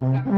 called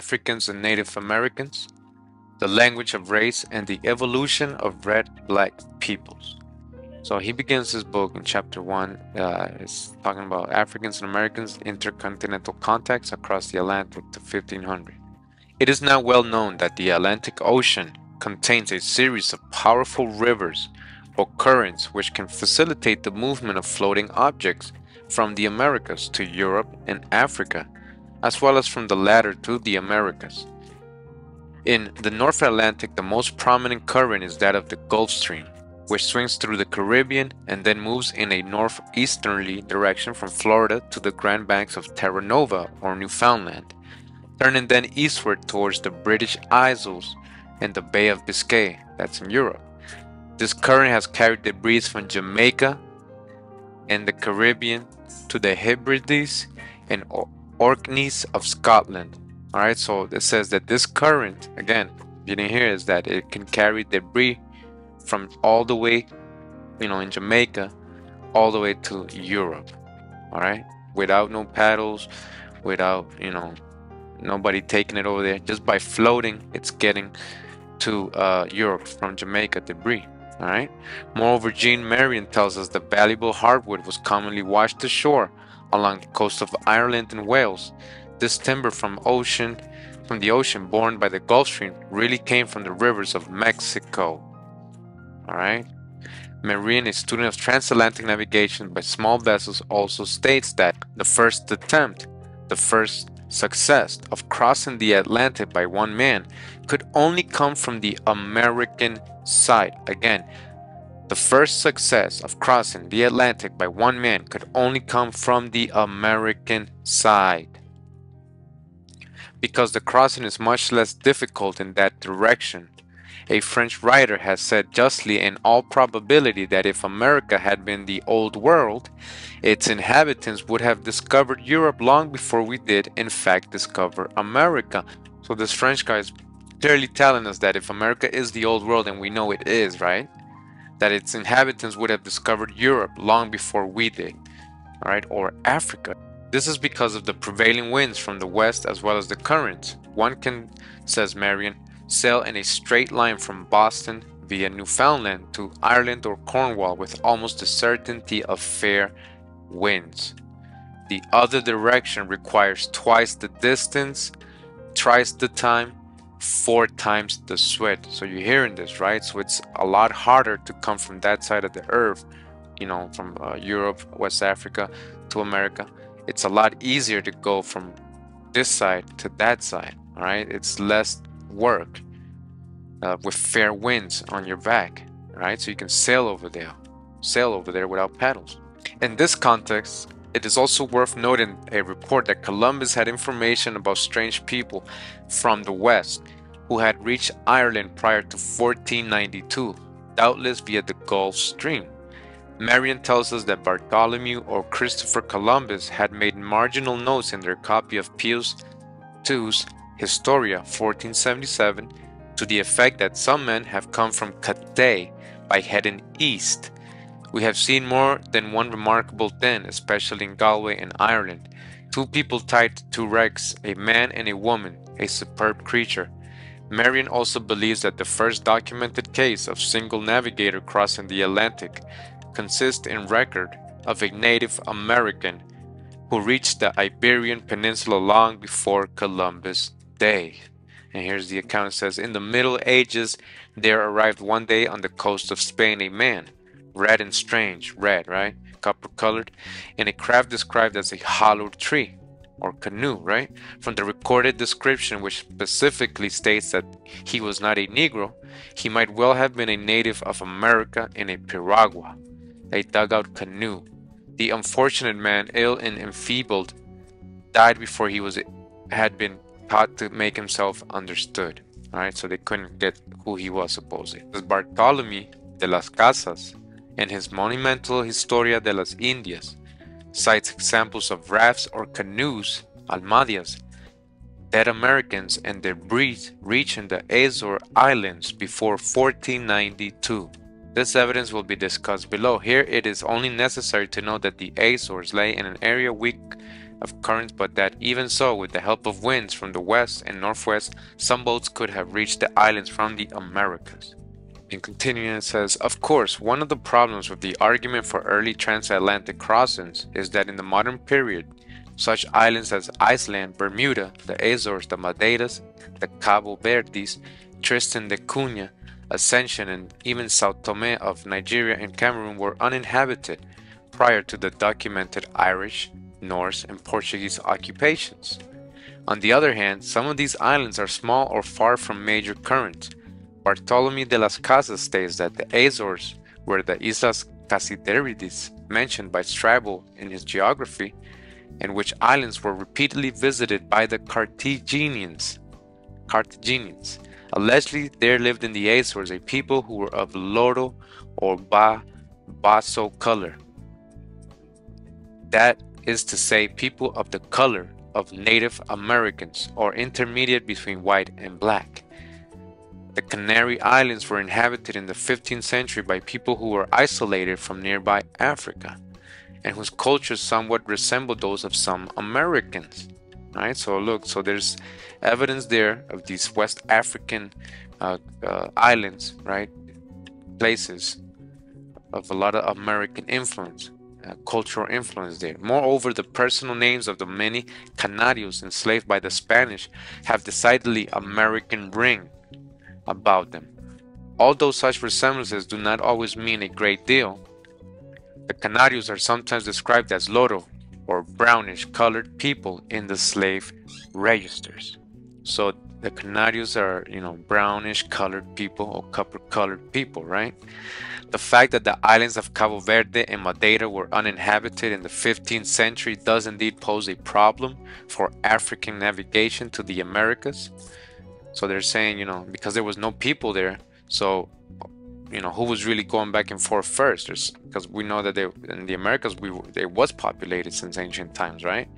Africans and Native Americans, the language of race, and the evolution of red black peoples. So he begins his book in chapter one. Uh, it's talking about Africans and Americans intercontinental contacts across the Atlantic to 1500. It is now well known that the Atlantic Ocean contains a series of powerful rivers or currents which can facilitate the movement of floating objects from the Americas to Europe and Africa as well as from the latter to the Americas. In the North Atlantic, the most prominent current is that of the Gulf Stream, which swings through the Caribbean and then moves in a northeasterly direction from Florida to the Grand Banks of Terra Nova or Newfoundland, turning then eastward towards the British Isles and the Bay of Biscay, that's in Europe. This current has carried debris from Jamaica and the Caribbean to the Hebrides and Orkneys of Scotland. All right, so it says that this current, again, you hear, is that it can carry debris from all the way, you know, in Jamaica, all the way to Europe. All right, without no paddles, without, you know, nobody taking it over there. Just by floating, it's getting to uh, Europe from Jamaica debris. All right. Moreover, Jean Marion tells us that valuable hardwood was commonly washed ashore along the coast of Ireland and Wales. This timber from ocean from the ocean borne by the Gulf Stream really came from the rivers of Mexico. Alright? Marion, a student of transatlantic navigation by small vessels, also states that the first attempt, the first success of crossing the Atlantic by one man could only come from the American side. Again, the first success of crossing the Atlantic by one man could only come from the American side. Because the crossing is much less difficult in that direction. A French writer has said justly in all probability that if America had been the old world, its inhabitants would have discovered Europe long before we did in fact discover America. So this French guy is clearly telling us that if America is the old world, and we know it is, right? That its inhabitants would have discovered Europe long before we did, right? Or Africa. This is because of the prevailing winds from the west as well as the currents. One can, says Marion, sail in a straight line from Boston via Newfoundland to Ireland or Cornwall with almost the certainty of fair winds. The other direction requires twice the distance, twice the time, four times the sweat. So you're hearing this, right? So it's a lot harder to come from that side of the earth, you know, from uh, Europe, West Africa to America. It's a lot easier to go from this side to that side, all right? It's less work uh, with fair winds on your back, right? So you can sail over there, sail over there without paddles. In this context, It is also worth noting a report that Columbus had information about strange people from the west who had reached Ireland prior to 1492, doubtless via the Gulf Stream. Marion tells us that Bartholomew or Christopher Columbus had made marginal notes in their copy of Pius II's Historia 1477 to the effect that some men have come from Cathay by heading east. We have seen more than one remarkable thing, especially in Galway and Ireland. Two people tied to two wrecks, a man and a woman, a superb creature. Marion also believes that the first documented case of single navigator crossing the Atlantic consists in record of a Native American who reached the Iberian Peninsula long before Columbus' day. And here's the account it says In the Middle Ages, there arrived one day on the coast of Spain a man, red and strange, red, right? Copper colored, in a craft described as a hollowed tree or canoe, right? From the recorded description, which specifically states that he was not a Negro, he might well have been a native of America in a piragua, a dugout canoe. The unfortunate man, ill and enfeebled, died before he was had been taught to make himself understood. All right, so they couldn't get who he was supposedly. Bartholomew de las Casas, in his monumental Historia de las Indias, cites examples of rafts or canoes, almadias, dead Americans and their breeds reaching the Azore Islands before 1492. This evidence will be discussed below. Here it is only necessary to know that the Azores lay in an area weak of currents, but that even so, with the help of winds from the west and northwest, some boats could have reached the islands from the Americas. And continuing, it says, Of course, one of the problems with the argument for early transatlantic crossings is that in the modern period, such islands as Iceland, Bermuda, the Azores, the Madeiras, the Cabo Verdes, Tristan da Cunha, Ascension, and even Sao Tome of Nigeria and Cameroon were uninhabited prior to the documented Irish, Norse, and Portuguese occupations. On the other hand, some of these islands are small or far from major currents. Bartolome de las Casas states that the Azores were the Islas Cassiterides mentioned by Strabo in his geography, and which islands were repeatedly visited by the Carthaginians. Carthaginians. Allegedly, there lived in the Azores a people who were of Loro or Ba Baso color. That is to say people of the color of Native Americans or intermediate between white and black. The Canary Islands were inhabited in the 15th century by people who were isolated from nearby Africa and whose cultures somewhat resembled those of some Americans. Right, so look, so there's evidence there of these West African uh, uh, islands, right, places of a lot of American influence uh, cultural influence there. Moreover, the personal names of the many Canarios enslaved by the Spanish have decidedly American ring about them. Although such resemblances do not always mean a great deal, the Canarios are sometimes described as loro or brownish colored people in the slave registers. So the Canarios are, you know, brownish colored people or copper colored people, right? The fact that the islands of Cabo Verde and Madeira were uninhabited in the 15th century does indeed pose a problem for African navigation to the Americas. So they're saying, you know, because there was no people there, so you know who was really going back and forth first? Because we know that they, in the Americas, we it was populated since ancient times, right?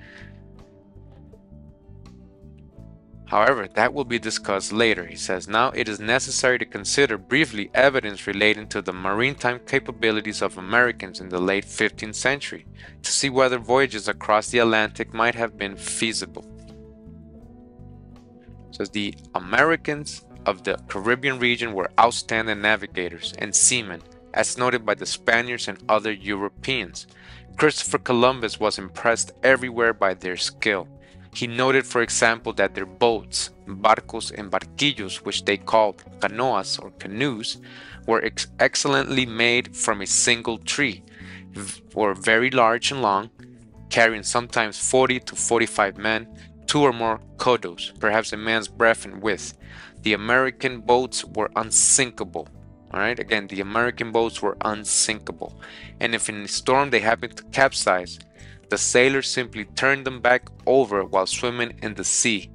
However, that will be discussed later. He says, Now it is necessary to consider briefly evidence relating to the maritime capabilities of Americans in the late 15th century to see whether voyages across the Atlantic might have been feasible. Says the Americans of the Caribbean region were outstanding navigators and seamen, as noted by the Spaniards and other Europeans. Christopher Columbus was impressed everywhere by their skill he noted, for example, that their boats, barcos and barquillos, which they called canoas or canoes, were ex excellently made from a single tree, were very large and long, carrying sometimes 40 to 45 men, two or more codos, perhaps a man's breadth and width. The American boats were unsinkable, All right, again, the American boats were unsinkable, and if in a storm they happened to capsize, the sailors simply turned them back over while swimming in the sea,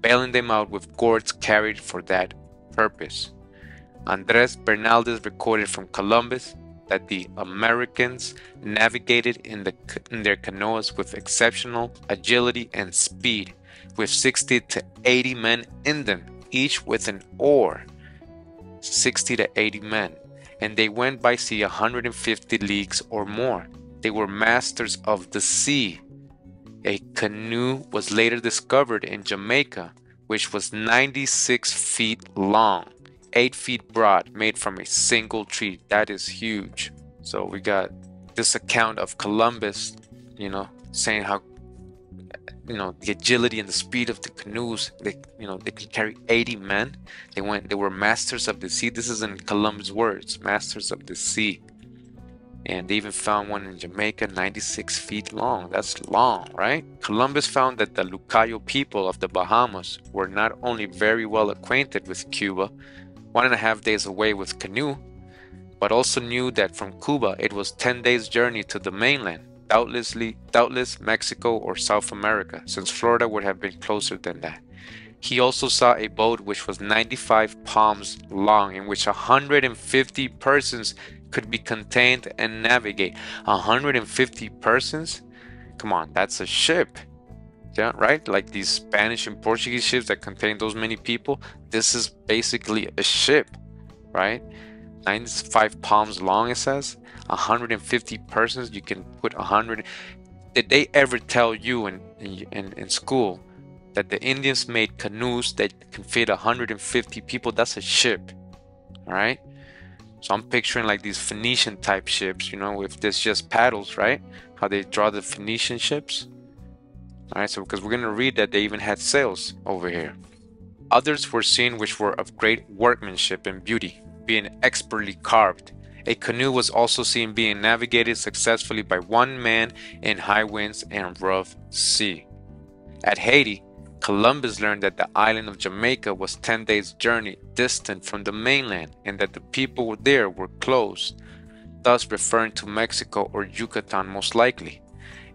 bailing them out with gourds carried for that purpose. Andres Bernaldez recorded from Columbus that the Americans navigated in, the, in their canoes with exceptional agility and speed, with 60 to 80 men in them, each with an oar. 60 to 80 men, and they went by sea 150 leagues or more. They were masters of the sea. A canoe was later discovered in Jamaica, which was 96 feet long, 8 feet broad, made from a single tree. That is huge. So we got this account of Columbus, you know, saying how you know the agility and the speed of the canoes they you know they can carry 80 men. They went they were masters of the sea. This is in columbus words masters of the sea. And they even found one in jamaica 96 feet long. That's long right? Columbus found that the lucayo people of the bahamas were not only very well acquainted with cuba one and a half days away with canoe but also knew that from cuba it was 10 days journey to the mainland doubtlessly, doubtless Mexico or South America, since Florida would have been closer than that. He also saw a boat which was 95 palms long, in which 150 persons could be contained and navigate. 150 persons? Come on, that's a ship. Yeah, right? Like these Spanish and Portuguese ships that contain those many people. This is basically a ship, right? 95 palms long, it says. 150 persons you can put 100 did they ever tell you in, in, in school that the indians made canoes that can fit 150 people that's a ship all right so i'm picturing like these phoenician type ships you know with this just paddles right how they draw the phoenician ships all right so because we're going to read that they even had sails over here others were seen which were of great workmanship and beauty being expertly carved a canoe was also seen being navigated successfully by one man in high winds and rough sea. At Haiti, Columbus learned that the island of Jamaica was 10 days' journey distant from the mainland and that the people there were closed, thus referring to Mexico or Yucatan most likely.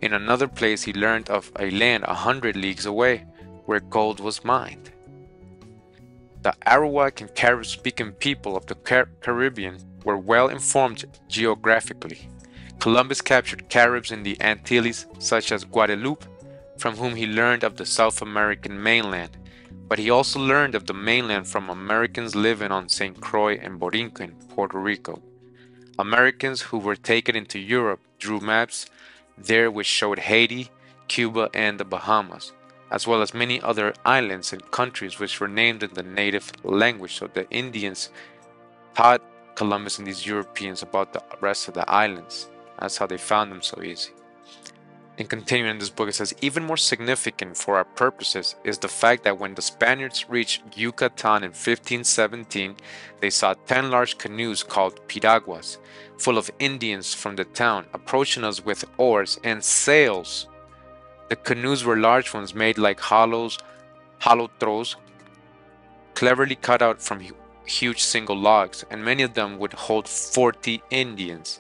In another place, he learned of a land a hundred leagues away where gold was mined. The Arawak and Carib speaking people of the Car Caribbean were well informed geographically. Columbus captured Caribs in the Antilles, such as Guadeloupe, from whom he learned of the South American mainland, but he also learned of the mainland from Americans living on St. Croix and Borinquen, Puerto Rico. Americans who were taken into Europe drew maps there which showed Haiti, Cuba, and the Bahamas, as well as many other islands and countries which were named in the native language. So the Indians taught Columbus and these Europeans about the rest of the islands. That's how they found them so easy. And continuing in this book, it says, even more significant for our purposes is the fact that when the Spaniards reached Yucatan in 1517, they saw 10 large canoes called piraguas, full of Indians from the town, approaching us with oars and sails. The canoes were large ones made like hollows, hollow throws, cleverly cut out from huge single logs, and many of them would hold 40 Indians.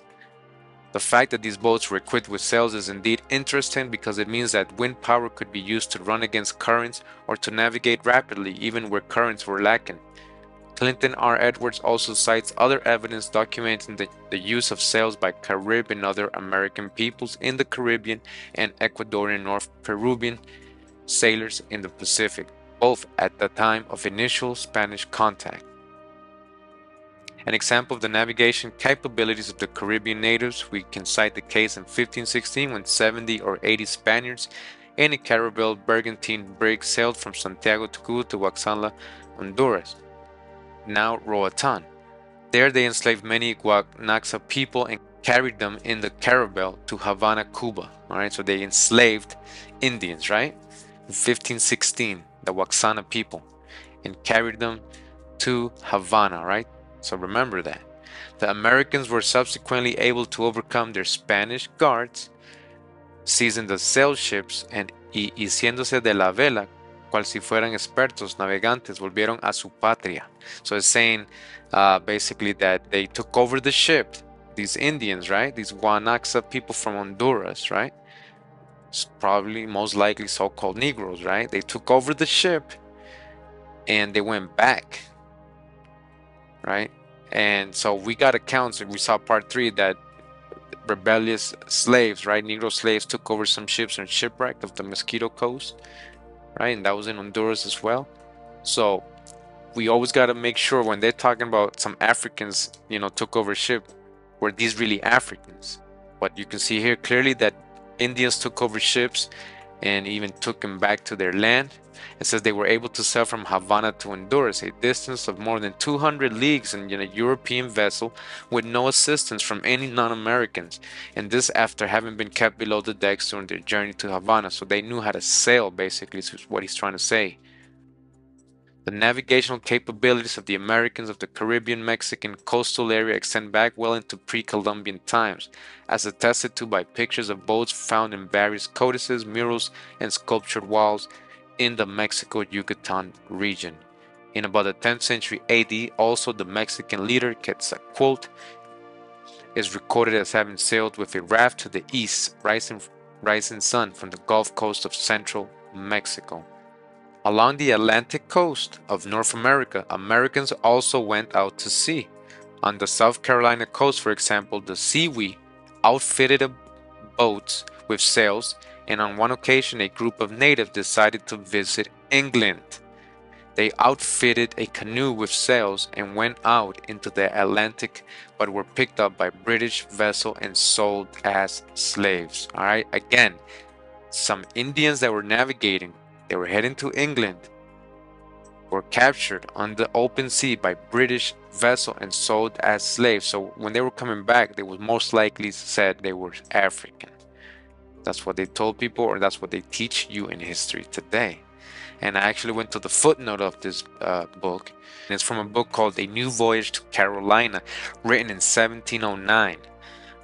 The fact that these boats were equipped with sails is indeed interesting because it means that wind power could be used to run against currents or to navigate rapidly even where currents were lacking. Clinton R. Edwards also cites other evidence documenting the, the use of sails by Carib and other American peoples in the Caribbean and Ecuadorian North Peruvian sailors in the Pacific, both at the time of initial Spanish contact. An example of the navigation capabilities of the Caribbean natives, we can cite the case in 1516 when 70 or 80 Spaniards in a caravel bergantine brig sailed from Santiago de Cuba to Waxala, Honduras, now Roatan. There they enslaved many Guanaxa people and carried them in the caravel to Havana, Cuba. All right, so they enslaved Indians, right? In 1516, the Waxana people, and carried them to Havana, right? So remember that. The Americans were subsequently able to overcome their Spanish guards, seizing the sail ships and y hiciéndose de la vela cual si fueran expertos navegantes volvieron a su patria. So it's saying uh, basically that they took over the ship, these Indians, right? These Guanaxa people from Honduras, right? It's probably most likely so-called Negroes, right? They took over the ship and they went back, right? And so we got accounts, and we saw part three that rebellious slaves, right? Negro slaves took over some ships and shipwrecked of the Mosquito Coast, right? And that was in Honduras as well. So we always got to make sure when they're talking about some Africans, you know, took over ship, were these really Africans? But you can see here clearly that Indians took over ships and even took them back to their land. It says they were able to sail from Havana to Honduras, a distance of more than 200 leagues in a European vessel with no assistance from any non-Americans, and this after having been kept below the decks during their journey to Havana. So they knew how to sail, basically, is what he's trying to say. The navigational capabilities of the Americans of the Caribbean Mexican coastal area extend back well into pre Columbian times, as attested to by pictures of boats found in various codices, murals, and sculptured walls in the Mexico Yucatan region. In about the 10th century AD, also the Mexican leader Quetzalcoatl is recorded as having sailed with a raft to the east, rising, rising sun from the Gulf Coast of central Mexico. Along the Atlantic coast of North America, Americans also went out to sea. On the South Carolina coast, for example, the Sewee outfitted boats with sails, and on one occasion, a group of natives decided to visit England. They outfitted a canoe with sails and went out into the Atlantic, but were picked up by British vessel and sold as slaves. All right, again, some Indians that were navigating they were heading to England, were captured on the open sea by British vessel and sold as slaves. So when they were coming back, they would most likely said they were African. That's what they told people, or that's what they teach you in history today. And I actually went to the footnote of this uh, book. And it's from a book called A New Voyage to Carolina, written in 1709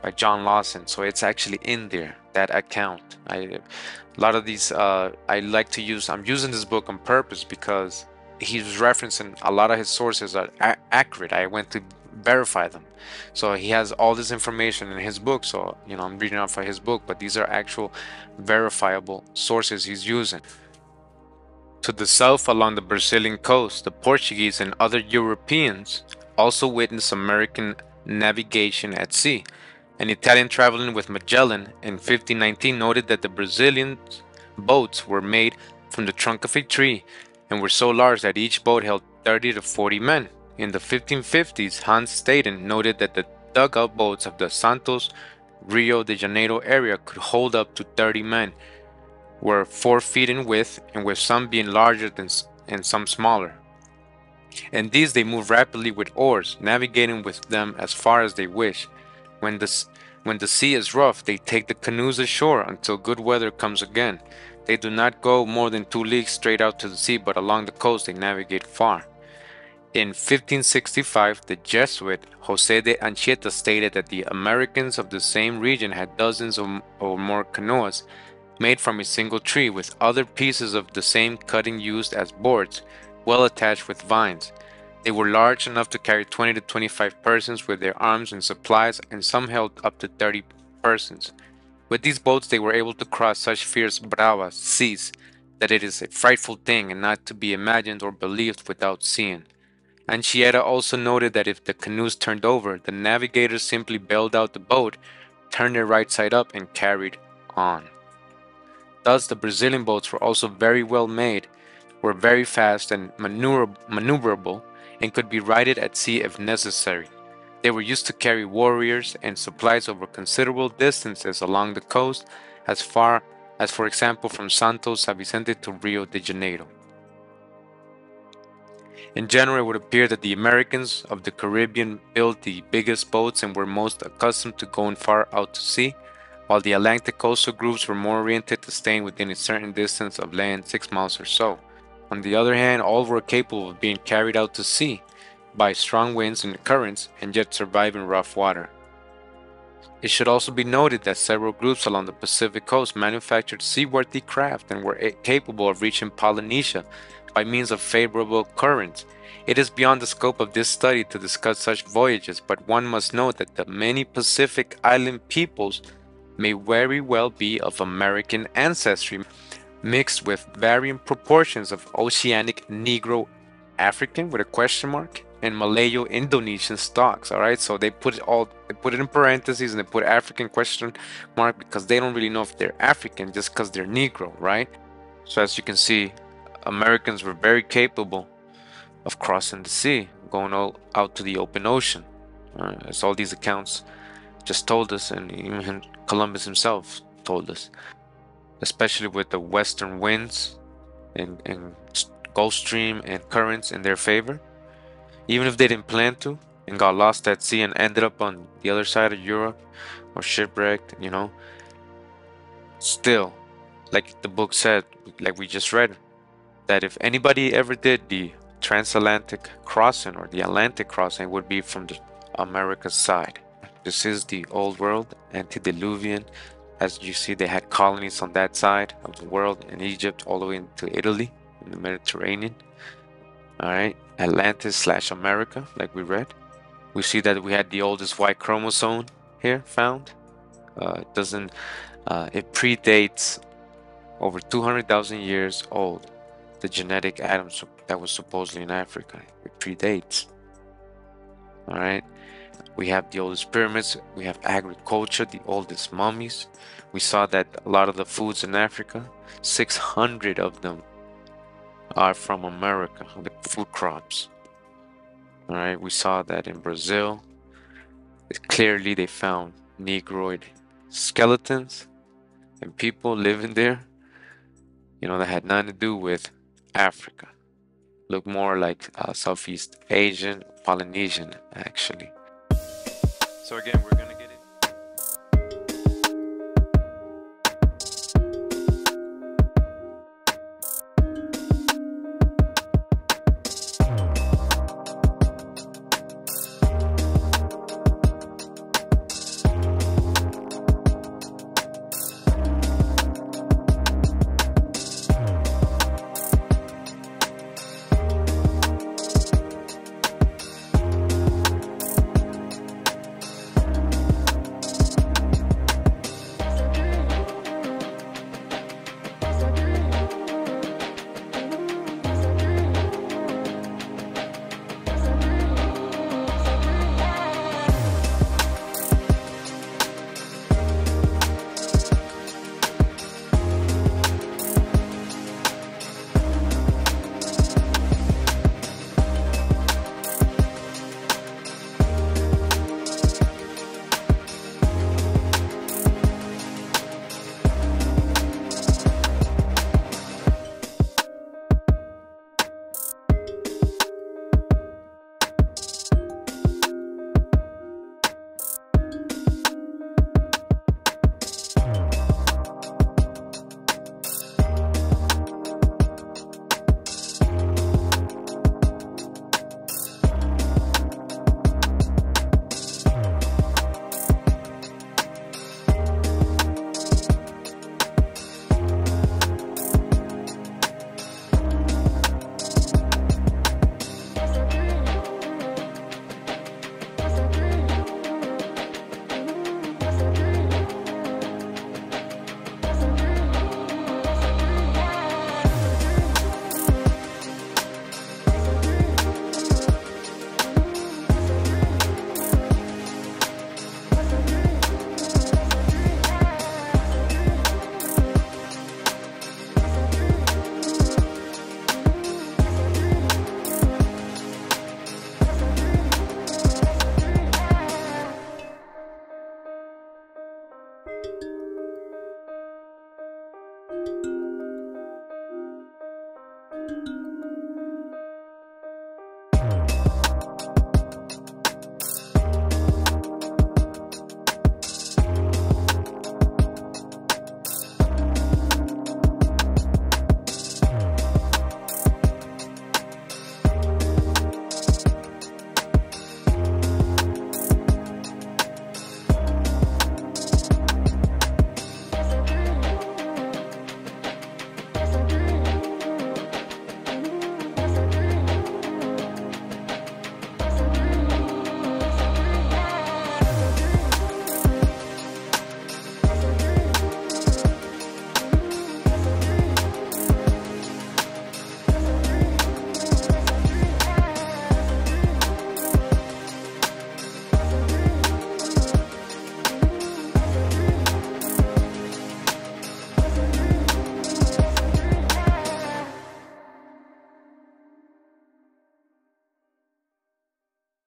by John Lawson. So it's actually in there, that account. I a lot of these uh, I like to use. I'm using this book on purpose because he's referencing a lot of his sources are accurate. I went to verify them, so he has all this information in his book. So you know I'm reading off of his book, but these are actual verifiable sources he's using. To the south along the Brazilian coast, the Portuguese and other Europeans also witnessed American navigation at sea. An Italian traveling with Magellan in 1519 noted that the Brazilian boats were made from the trunk of a tree and were so large that each boat held 30 to 40 men. In the 1550s, Hans Staden noted that the dugout boats of the Santos Rio de Janeiro area could hold up to 30 men, were 4 feet in width, and with some being larger than and some smaller. And these they move rapidly with oars, navigating with them as far as they wish. When the, when the sea is rough, they take the canoes ashore until good weather comes again. They do not go more than two leagues straight out to the sea, but along the coast they navigate far. In 1565, the Jesuit Jose de Anchieta stated that the Americans of the same region had dozens or more canoes made from a single tree with other pieces of the same cutting used as boards, well attached with vines. They were large enough to carry 20 to 25 persons with their arms and supplies, and some held up to 30 persons. With these boats, they were able to cross such fierce bravas seas that it is a frightful thing and not to be imagined or believed without seeing. Anchieta also noted that if the canoes turned over, the navigators simply bailed out the boat, turned it right side up, and carried on. Thus, the Brazilian boats were also very well made, were very fast and maneuverable, and could be righted at sea if necessary. They were used to carry warriors and supplies over considerable distances along the coast, as far as, for example, from Santos San Vicente to Rio de Janeiro. In general, it would appear that the Americans of the Caribbean built the biggest boats and were most accustomed to going far out to sea, while the Atlantic coastal groups were more oriented to staying within a certain distance of land, six miles or so. On the other hand, all were capable of being carried out to sea by strong winds and currents and yet survive in rough water. It should also be noted that several groups along the Pacific coast manufactured seaworthy craft and were capable of reaching Polynesia by means of favorable currents. It is beyond the scope of this study to discuss such voyages, but one must note that the many Pacific island peoples may very well be of American ancestry, mixed with varying proportions of Oceanic Negro African with a question mark and Malayo-Indonesian stocks. All right, so they put it all they put it in parentheses and they put African question mark because they don't really know if they're African just because they're Negro, right? So as you can see, Americans were very capable of crossing the sea, going out to the open ocean. Uh, as all these accounts just told us, and even Columbus himself told us, especially with the western winds and, and Gulf Stream and currents in their favor even if they didn't plan to and got lost at sea and ended up on the other side of Europe or shipwrecked, you know, still, like the book said, like we just read, that if anybody ever did the transatlantic crossing or the Atlantic crossing, would be from the America's side. This is the old world, antediluvian. As you see, they had colonies on that side of the world in Egypt, all the way into Italy, in the Mediterranean. All right, Atlantis slash America, like we read. We see that we had the oldest Y chromosome here found. Uh, it doesn't, uh, it predates over 200,000 years old. The genetic Adam that was supposedly in Africa, it predates. All right. We have the oldest pyramids. We have agriculture, the oldest mummies. We saw that a lot of the foods in Africa, 600 of them are from America, the food crops. All right, we saw that in Brazil. Clearly, they found Negroid skeletons and people living there, you know, that had nothing to do with Africa. Look more like uh, Southeast Asian, Polynesian, actually. So again, we're gonna